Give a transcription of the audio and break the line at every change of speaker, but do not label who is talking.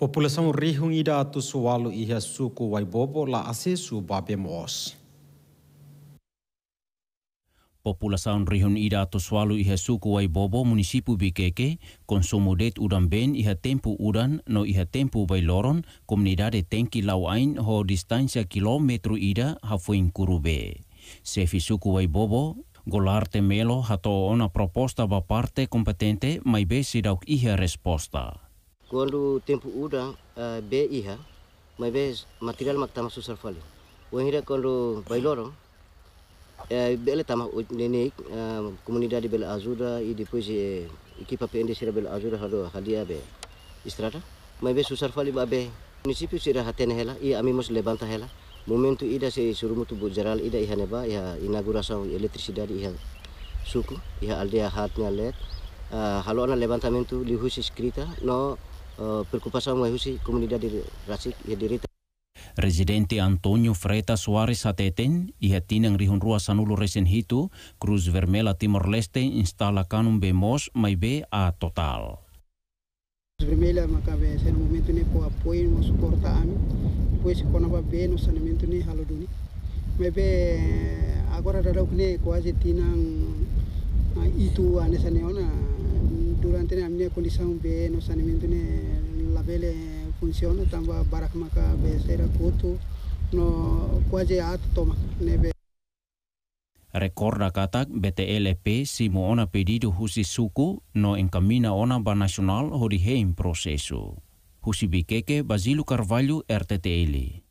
População rihung ida atu sualu iha suku waibobo la ase su babe moos.
População rihun ida atu sualu iha suku waibobo munisipu Bikeke konsumo det udan ben iha tempu udan no iha tempu bai loron komunidade tenki lau ain ho distancia kilometru ida hafuin kurube. Sefi suku waibobo golarte melo hato ona proposta ba parte competente mai besi dauk iha resposta.
Quando tempo uda uh, be iha mai be material mak tama susar fali. Wahira quando bailoro uh, bele tama nene uh, comunidade bela ajuda e depois uh, equipa PND sira bela ajuda hado hadia be estrada mai be susar fali ba be município sira hatene hela e amimos levanta hela. Momento ida se surumutu bu geral ida iha neba iha inauguração eletricidade iha suku iha aldea hatnya let uh, halo ana levantamento lihus escrita no uh, preocupação mai husi comunidade rasik ia dirita
Residente Antonio Freta Soares Hateten, iha tinang rihun rua sanulu resen hitu, Cruz Vermela Timor-Leste instala kanum bemos mai be a total.
Cruz Vermelha makabe sen momento ne po apoio no suporta ami, depois kona ba be no saneamento ne haloduni. Mai be agora dadau ne quase tinang itu ane saneona durante a minha condição be no saneamento ne labele funciona tamba barak maka be sera kutu no quase ato toma ne be
Rekorda katak BTLP si mo ona pedido husi suku no enkamina ona ba nasional hodi heim prosesu. Husi bikeke Basilu Carvalho RTTL.